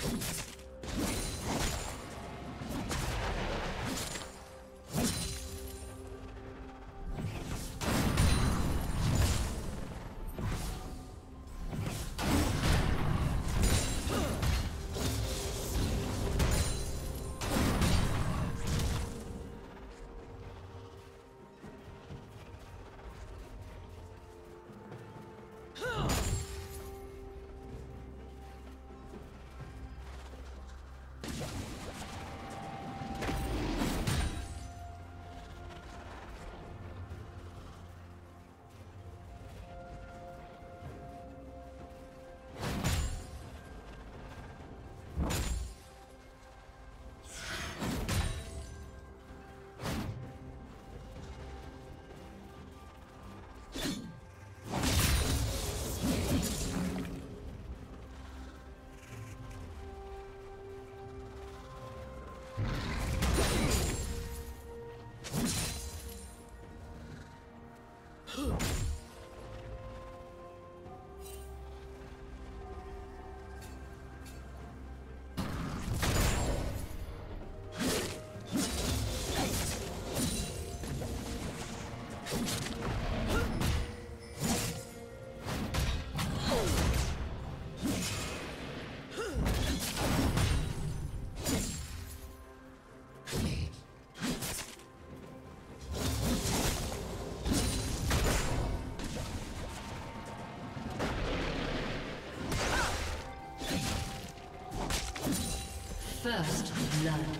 First blood.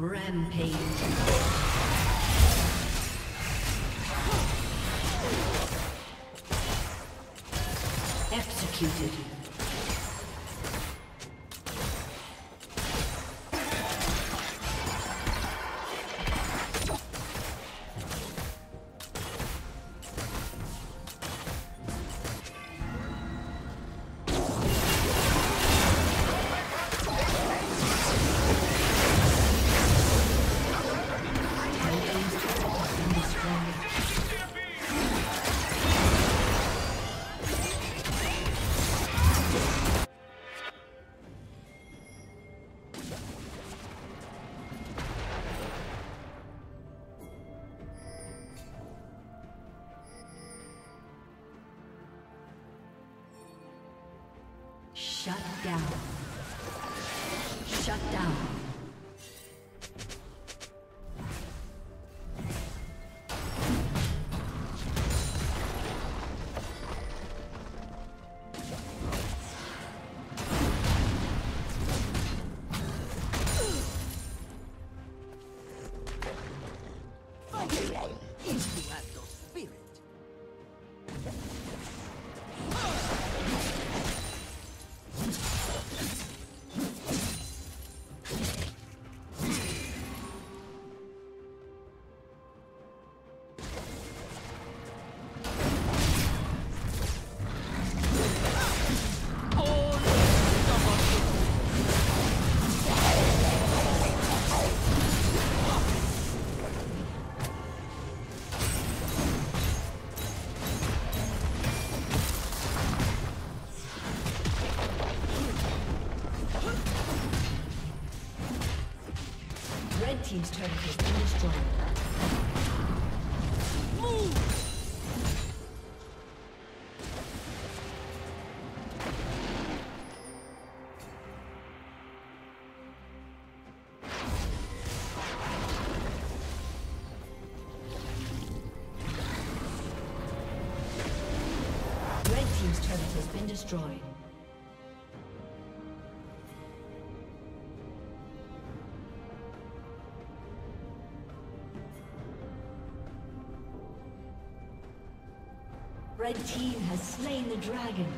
Rampage. Executed. Team's turret has been destroyed. Red slain the dragon.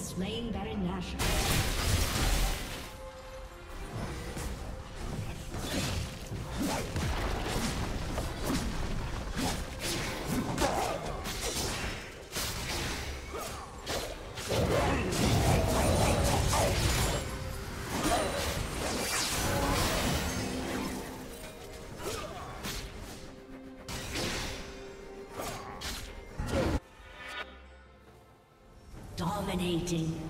Slain Baron Nashor. Dominating.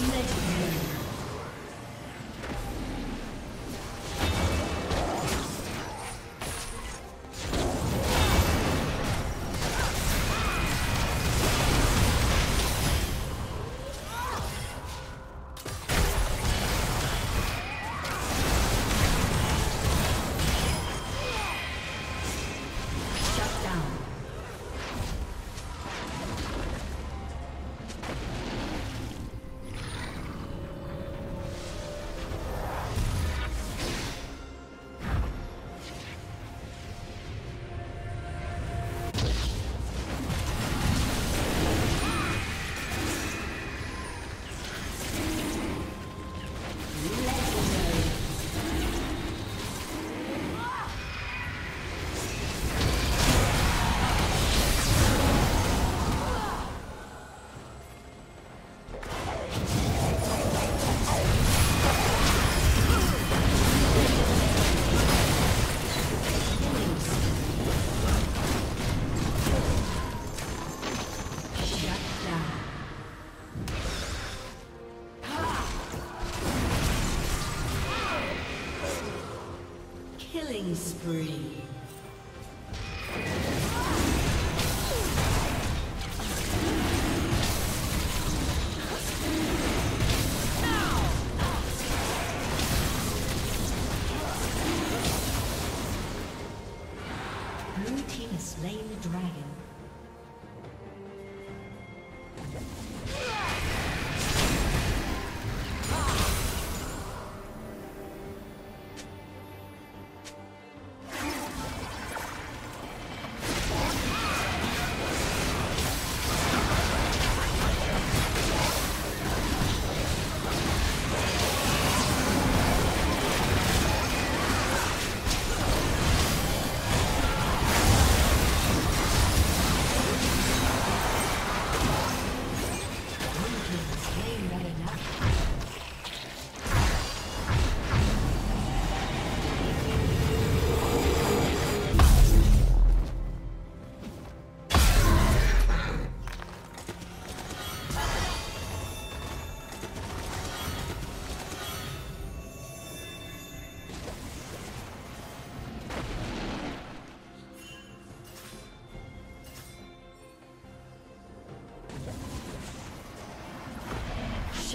Legendary.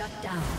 Shut down.